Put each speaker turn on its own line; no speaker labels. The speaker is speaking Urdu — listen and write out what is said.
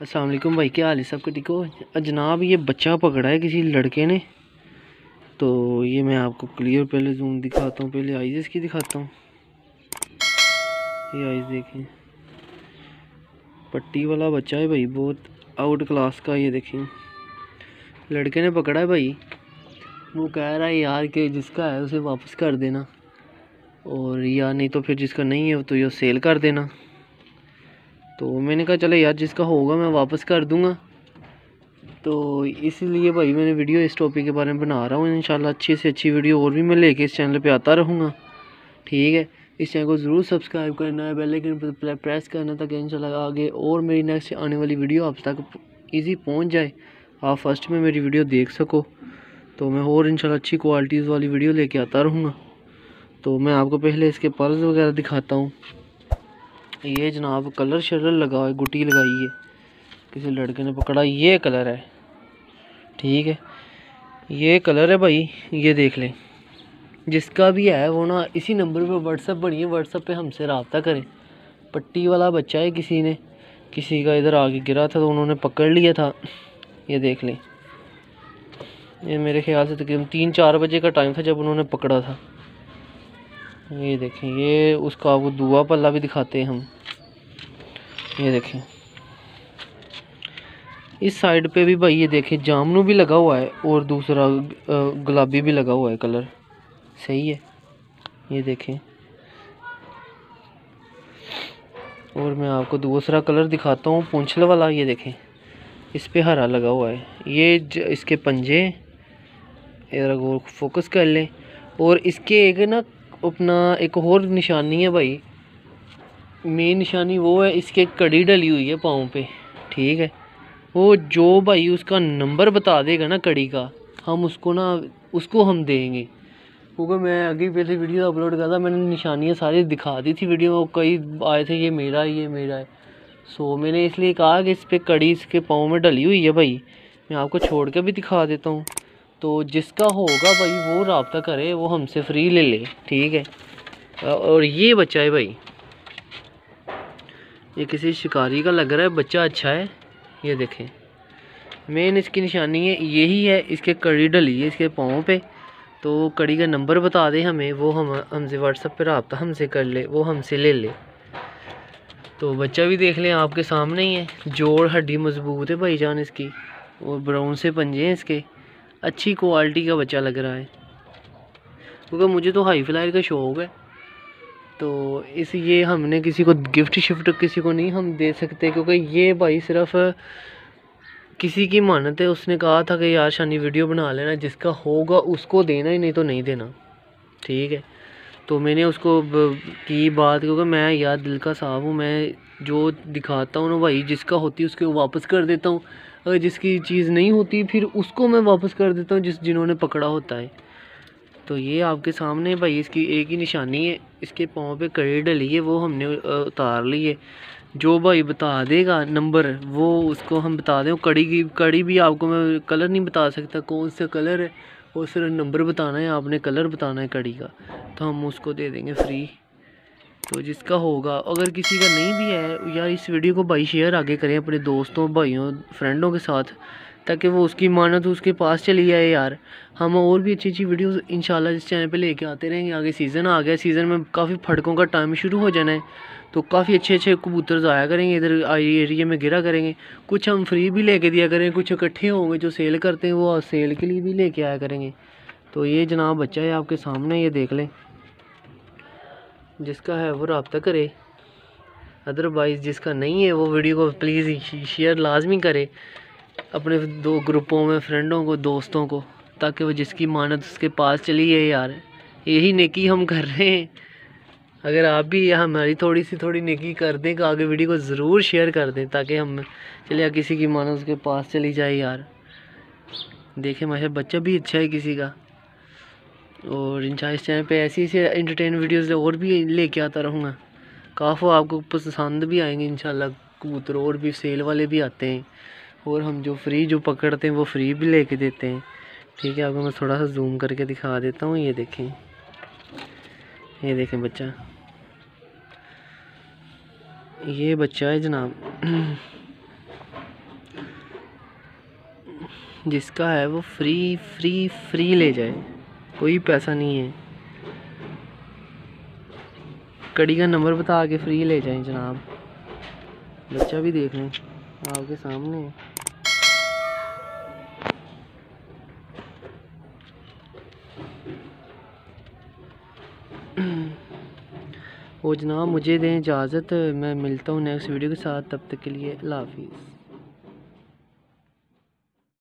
السلام علیکم بھائی، کیا حال ہے؟ سب کا ٹھیک ہو؟ جناب یہ بچہ پکڑا ہے کسی لڑکے نے۔ تو یہ میں آپ کو کلیئر پہلے زوم دکھاتا ہوں، پہلے آئیز اس کی دکھاتا ہوں۔ یہ آئیز دیکھیں۔ پٹی والا بچہ ہے بھائی، بہت آؤٹ کلاس کا یہ دیکھیں۔ لڑکے نے پکڑا ہے بھائی۔ وہ کہہ رہا ہے یار کہ جس کا ہے اسے واپس کر دینا۔ اور یا نہیں تو پھر جس کا نہیں ہے تو یہ سیل کر دینا۔ تو میں نے کہا چلے یار جس کا ہوگا میں واپس کر دوں گا۔ تو اس لیے بھائی میں نے ویڈیو اس ٹاپک کے بارے میں بنا رہا ہوں۔ انشاءاللہ اچھی سے اچھی ویڈیو اور بھی میں لے کے اس چینل پہ آتا رہوں گا۔ ٹھیک ہے۔ اس چینل کو ضرور سبسکرائب کرنا ہے بیل آئکن پریس کرنا تاکہ انشاءاللہ آگے اور میری نیکسٹ آنے والی ویڈیو آپ تک ایزی پہنچ جائے۔ آپ فرسٹ میں میری ویڈیو دیکھ سکو۔ تو میں اور انشاءاللہ اچھی کوالٹیز والی ویڈیو لے کے آتا رہوں گا۔ تو میں آپ کو پہلے اس کے پرز وغیرہ دکھاتا ہوں۔ یہ جناب کلر شلر لگا ہے گٹی لگائی ہے۔ کسی لڑکے نے پکڑا، یہ کلر ہے۔ ٹھیک ہے۔ یہ کلر ہے بھائی، یہ دیکھ لیں۔ جس کا بھی ہے، وہ نا اسی نمبر پہ واٹس ایپ بڑی ہے۔ واٹس ایپ پہ ہم سے رابطہ کریں۔ پٹی والا بچہ ہے کسی نے۔ کسی کا ادھر آگے گرا تھا تو انہوں نے پکڑ لیا تھا۔ یہ دیکھ لیں۔ یہ میرے خیال سے تقریباً تین چار بجے کا ٹائم تھا جب انہوں نے پکڑا تھا۔ یہ دیکھیں، یہ اس کا وہ دعا پلہ بھی دکھاتے ہیں ہم۔ یہ دیکھیں۔ اس سائڈ پہ بھی بھائی یہ دیکھیں، جامنو بھی لگا ہوا ہے اور دوسرا گلابی بھی لگا ہوا ہے کلر۔ صحیح ہے۔ یہ دیکھیں۔ اور میں آپ کو دوسرا کلر دکھاتا ہوں، پونچھل والا۔ یہ دیکھیں۔ اس پہ ہرا لگا ہوا ہے۔ یہ اس کے پنجے۔ ادھر فوکس کر لیں۔ اور اس کے ایک نا اپنا ایک اور نشانی ہے بھائی۔ مین نشانی وہ ہے، اس کے کڑی ڈلی ہوئی ہے پاؤں پہ۔ ٹھیک ہے۔ وہ جو بھائی اس کا نمبر بتا دے گا نا کڑی کا، ہم اس کو نا، اس کو ہم دیں گے۔ کیونکہ میں آگے پہلے ویڈیو اپلوڈ کرا تھا، میں نے نشانیاں ساری دکھا دی تھی ویڈیو کئی آئے تھے، یہ میرا ہے یہ میرا ہے۔ سو میں نے اس لیے کہا کہ اس پہ کڑی اس کے پاؤں میں ڈلی ہوئی ہے بھائی۔ میں آپ کو چھوڑ کے بھی دکھا دیتا ہوں۔ تو جس کا ہوگا بھائی وہ رابطہ کرے، وہ ہم سے فری لے لے، ٹھیک ہے؟ اور یہ بچہ ہے بھائی۔ یہ کسی شکاری کا لگ رہا ہے، بچہ اچھا ہے۔ یہ دیکھیں۔ مین اس کی نشانی ہے، یہی ہے، اس کے کڑی ڈلی ہے، اس کے پاؤں پہ۔ تو کڑی کا نمبر بتا دے ہمیں، وہ ہم ہم سے واٹس ایپ پہ رابطہ ہم سے کر لے، وہ ہم سے لے لے۔ تو بچہ بھی دیکھ لیں، آپ کے سامنے ہی ہے۔ جوڑ ہڈی مضبوط ہے بھائی جان اس کی۔ اور براؤن سے پنجے ہیں اس کے۔ اچھی کوالٹی کا بچہ لگ رہا ہے۔ کیونکہ مجھے تو ہائی فلائر کا شوق ہے۔ تو اس یہ ہم نے کسی کو گفٹ شفٹ کسی کو نہیں ہم دے سکتے، کیونکہ یہ بھائی صرف کسی کی مانت ہے۔ اس نے کہا تھا کہ یار شانی ویڈیو بنا لینا، جس کا ہوگا اس کو دینا ہی نہیں تو نہیں دینا۔ ٹھیک ہے۔ تو میں نے اس کو کی بات، کیونکہ میں یار دل کا صاحب ہوں، میں جو دکھاتا ہوں نا بھائی، جس کا ہوتی ہے اس کو واپس کر دیتا ہوں۔ جس کی چیز نہیں ہوتی، پھر اس کو میں واپس کر دیتا ہوں جس جنہوں نے پکڑا ہوتا ہے۔ تو یہ آپ کے سامنے بھائی، اس کی ایک ہی نشانی ہے۔ اس کے پاؤں پہ کڑی ڈلی ہے، وہ ہم نے اتار لی ہے۔ جو بھائی بتا دے گا نمبر، وہ اس کو ہم بتا دیں۔ کڑی کی، کڑی بھی آپ کو میں کلر نہیں بتا سکتا کون سا کلر ہے، وہ صرف نمبر بتانا ہے، آپ نے کلر بتانا ہے کڑی کا۔ تو ہم اس کو دے دیں گے فری۔ تو جس کا ہوگا۔ اگر کسی کا نہیں بھی ہے، یا اس ویڈیو کو بھائی شیئر آگے کریں اپنے دوستوں، بھائیوں فرینڈوں کے ساتھ، تاکہ وہ اس کی مانت اس کے پاس چلی جائے یار۔ ہم اور بھی اچھی اچھی ویڈیوز انشاءاللہ اس چینل پہ لے کے آتے رہیں گے۔ آگے سیزن آ گیا سیزن میں کافی پھڑکوں کا ٹائم شروع ہو جانا ہے۔ تو کافی اچھے اچھے کبوتر ضائع کریں گے، ادھر ایریے میں گرا کریں گے۔ کچھ ہم فری بھی لے کے دیا کریں گے، کچھ اکٹھے ہوں گے جو سیل کرتے ہیں، وہ سیل کے لیے بھی لے کے آیا کریں گے۔ تو یہ جناب بچہ ہے آپ کے سامنے، یہ دیکھ لیں۔ جس کا ہے وہ رابطہ کرے۔ ادر وائز جس کا نہیں ہے وہ ویڈیو کو پلیز شیئر لازمی کرے۔ اپنے دو گروپوں میں فرینڈوں کو، دوستوں کو، تاکہ وہ جس کی مانت اس کے پاس چلی ہے یار۔ یہی نیکی ہم کر رہے ہیں۔ اگر آپ بھی ہماری تھوڑی سی تھوڑی نیکی کر دیں کہ آگے ویڈیو کو ضرور شیئر کر دیں تاکہ ہم چلے کسی کی مانت اس کے پاس چلی جائے یار۔ دیکھیں ماشاء بچہ بھی اچھا ہے کسی کا۔ اور ان اس چینل پہ ایسی ایسی انٹرٹین ویڈیوز اور بھی لے کے آتا رہوں گا۔ کافی آپ کو پسند بھی آئیں گے انشاءاللہ، کبوتر اور بھی سیل والے بھی آتے ہیں۔ اور ہم جو فری جو پکڑتے ہیں وہ فری بھی لے کے دیتے ہیں۔ ٹھیک ہے، آپ کو میں تھوڑا سا زوم کر کے دکھا دیتا ہوں، یہ دیکھیں۔ یہ دیکھیں بچہ۔ یہ بچہ ہے جناب۔ جس کا ہے وہ فری فری فری لے جائے۔ کوئی پیسہ نہیں ہے۔ کڑی کا نمبر بتا کے فری لے جائیں جناب۔ بچہ بھی دیکھ لیں۔ آپ کے سامنے۔ وہ جناب مجھے دیں اجازت، میں ملتا ہوں نیکسٹ ویڈیو کے ساتھ۔ تب تک کے لیے اللہ حافظ۔